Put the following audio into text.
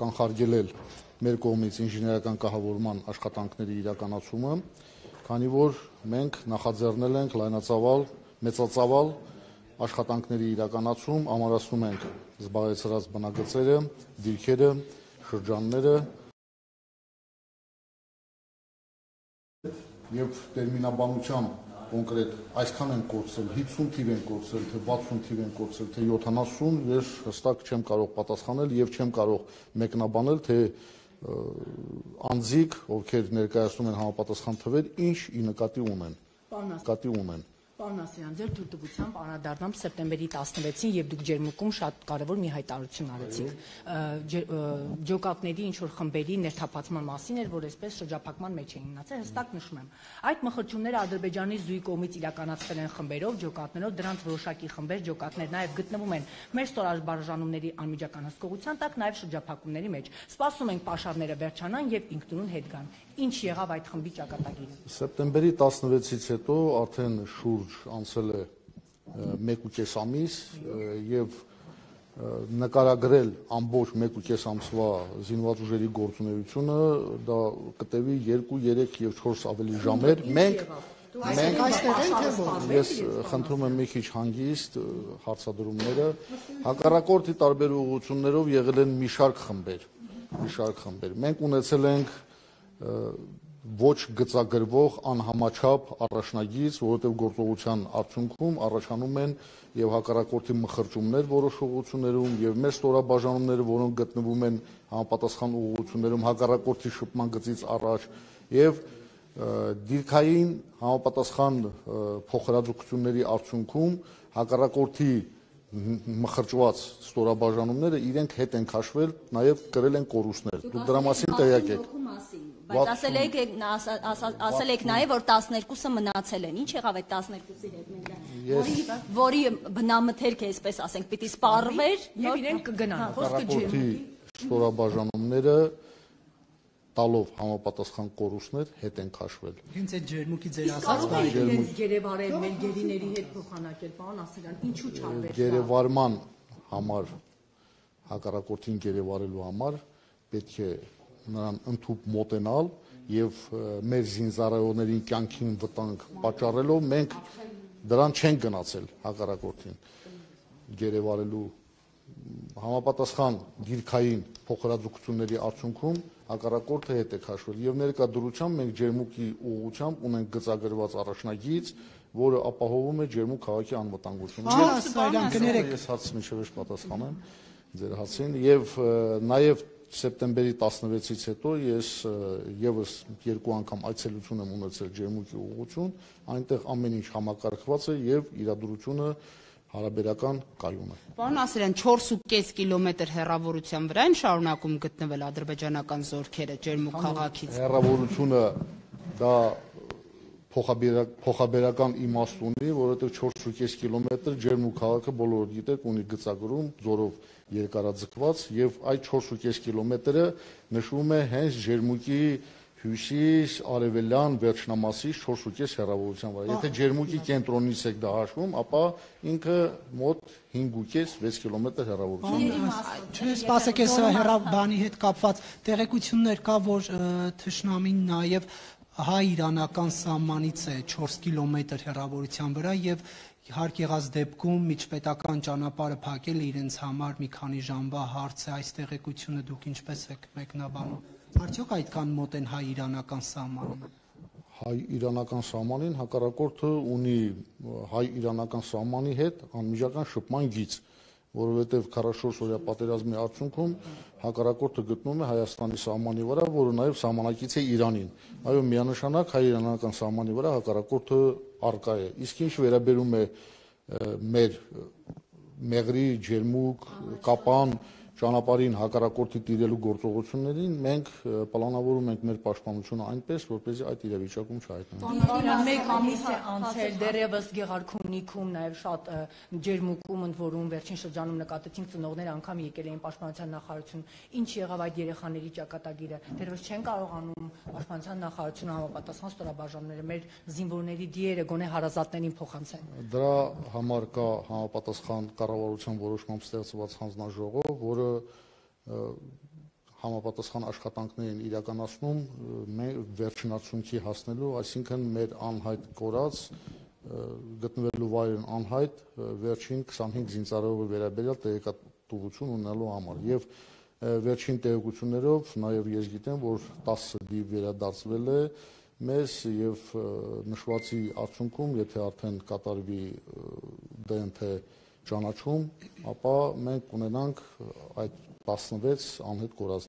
կանխարգելել մեր կողմից ինժեներական կահավորման աշխատանքների իրականացումը, քանի որ մենք նախաձեռնել ենք լայնածավալ, մեծածավալ աշխատանքների իրականացում, ամրացնում ենք զբաղեցրած բնագծերը, դիրքերը, շրջանները եւ տերմինաբանությամբ կոնկրետ այսքան են կորցրել, 50 թիվ են կորցրել, թե 60 թիվ են կորցրել, թե 70, ես հստակ չեմ կարող պատասխանել եւ չեմ կարող մեկնաբանել, թե անձիկ, ովքեր ներկայացնում են համապատասխան թվեր, ինչ ի նկատի ունեն։ Նկատի ունեն։ Պարոն Ասրյան, ձեր թույլտվությամբ անդրադառնամ սեպտեմբերի 16-ին, եւ դուք ջերմուկում շատ կարեւոր մի հայտարարություն արեցիք։ Ջոկատների ինչ որ խմբերի ներթափացման մասին էր, որ այսպես շրջափակման մեջ էին մնացել, հստակ նշում եմ։ Այդ մխրճումները Ադրբեջանի զույգ կողմից իրականացվել են խմբերով, ջոկատներով, դրանց որոշակի խմբեր ջոկատներ նաեւ գտնվում են մեր ստորաբաժանումների անմիջական հսկողության տակ, նաեւ շրջափակումների մեջ։ Սպասում ենք պաշարները վերջանան եւ ինքնուրույն հետ գան։ Ինչ եղավ այդ խմբի ճակատագիրը։ Սեպտեմբերի 16-ից հետո արդեն շուրջ անցել է 1.5 ամիս եւ նկարագրել ամբողջ 1.5 ամսվա զինված ուժերի գործունեությունը դա կտևի 2, 3 եւ 4 ավելի ժամեր։ Մենք մենք այստեղ ենք թե որ ես խնդրում եմ մի քիչ հանգիստ հարցադրումները հակառակորդի տարբեր ուղություններով եղել են մի շարք խմբեր մի շարք խմբեր մենք ունեցել ենք ոչ գծագրվող անհամաչափ առաջնագիծ, որովհետև գործողության արդյունքում առաջանում են եւ հակառակորդի մխրճումներ որոշ ուղություններում եւ մեր ստորաբաժանումները, որոնք գտնվում են համապատասխան ուղություններում հակառակորդի շփման գծից առաջ եւ դիրքային համապատասխան փոխհրաձգությունների արդյունքում հակառակորդի մխրճված ստորաբաժանումները իրենք հետ են քաշվել, նաև կրել են կորուստներ։ Դուք դրա մասին տեղյակ եք։ Բայց ասել եք ասել եք նաև որ 12-ը մնացել են։ Ինչ եղավ այդ 12-ի հետ մենք որի բնամթերք է, այսպես ասենք, պիտի սպառվեր եւ իրենք կգնան։ Խոսքը ջերմուկի ստորաբաժանումները տալով համապատասխան կորուստներ հետ են քաշվել։ Հենց այդ ջերմուկի ձեր ասած իրենց գերեվարել մեր գերիների հետ փոխանակել, պարոն Ասրյան, ինչու չարվեց։ Գերեվարման համար հակառակորդին գերեվարելու համար պետք է նրան ընդཐུպ մոտենալ եւ մեր զինզարայողներին կյանքին վտանգ պատճառելով մենք դրան չեն գնացել հակառակորդին գերեվարելու համապատասխան դիրքային փոխհրաձգությունների արդյունքում հակառակորդը հետ է քաշվել եւ ներկա դրությամբ մենք ջերմուկի ուղղությամբ ունենք գծագրված առաջնագիծ, որը ապահովում է ջերմուկ քաղաքի անվտանգությունը։ Ես հացը միջևեջ պատասխանեմ ձեր հացին եւ նաեւ սեպտեմբերի 16-ից հետո ես եւս երկու անգամ այցելություն եմ ունեցել ջերմուկի ուղղություն, այնտեղ ամեն ինչ համակարգված է եւ իրադրությունը հարաբերական կայուն է։ Պարոն Ասրյան, 4.5 կիլոմետր հեռավորության վրա են շարունակում գտնվել ադրբեջանական զորքերը Ջերմուկ քաղաքից։ Հեռավորությունը դա փոխաբերական իմաստ ունի, որովհետև 4.5 կիլոմետր Ջերմուկ քաղաքը բոլորը գիտեք ունի գծագրում ձորով երկարաձգված եւ այդ 4.5 կիլոմետրը նշվում է հենց Ջերմուկի հյուսիս արևելյան վերջնամասից 4.5 հեռավորության վրա։ Եթե Ջերմուկի կենտրոնից եք դա հաշվում, ապա ինքը մոտ 5.5-6 կիլոմետր հեռավորության։ Չէ, սպասեք, այս հեռաբանի հետ կապված տեղեկություններ կա, որ Թշնամին նաև հայ-իրանական սահմանից է 4 կիլոմետր հեռավորության վրա եւ հարկ եղած դեպքում միջպետական ճանապարհը փակել իրենց համար մի քանի ժամվա հարց է այս տեղեկությունը դուք ինչպես եք մեկնաբանում Արդյոք այդքան մոտ են հայ-իրանական սահմանին։ Հայ-իրանական սահմանին հակառակորդը ունի հայ-իրանական սահմանի հետ անմիջական շփման գիծ, որովհետև 44 օրյա պատերազմի արդյունքում հակառակորդը գտնում է Հայաստանի սահմանի վրա, որը նաև սահմանակից է Իրանին։ Այո, միանշանակ հայ-իրանական սահմանի վրա հակառակորդը արկա է։ Իսկ ինչ վերաբերում է մեր Մեղրի, Ջերմուկ, Կապան, ճանապարհին հակառակորդի տիրելու գործողություններին մենք պլանավորում ենք մեր պաշտպանությունը այնպես, որպեսզի այդ իրավիճակում չհայտնվի։ մեկ ամիս է անցել դերևս Գեղարքունիքում, նաև շատ ջերմուկում ընդ որում վերջին շրջանում նկատեցինք ծնողներ անգամ եկել էին պաշտպանության նախարարություն։ Ինչ եղավ այդ երեխաների ճակատագիրը։ Դերևս չեն կարողանում պաշտպանության նախարարությունը համապատասխան ստորաբաժանումները մեր զինվորների դիերը գոնե հարազատներին փոխանցեն։ Դրա համար կա համապատասխան կառավարության որոշմամբ ստեղծված հանձնաժողով, որը համապատասխան աշխատանքներ են իրականացնում մեր վերջնացումքի հասնելու, այսինքն մեր անհայտ կորած գտնվելու վայրն անհայտ վերջին 25 զինծառայողի վերաբերյալ տեղեկատվություն ունենալու համար եւ վերջին տեղեկություններով նաեւ ես գիտեմ որ 10 դիվ վերադարձվել է մեզ եւ նշվածի արդյունքում եթե արդեն կատարվի ԴՆԹ ճանաչում, ապա մենք կունենանք այդ 16 անհետ կորած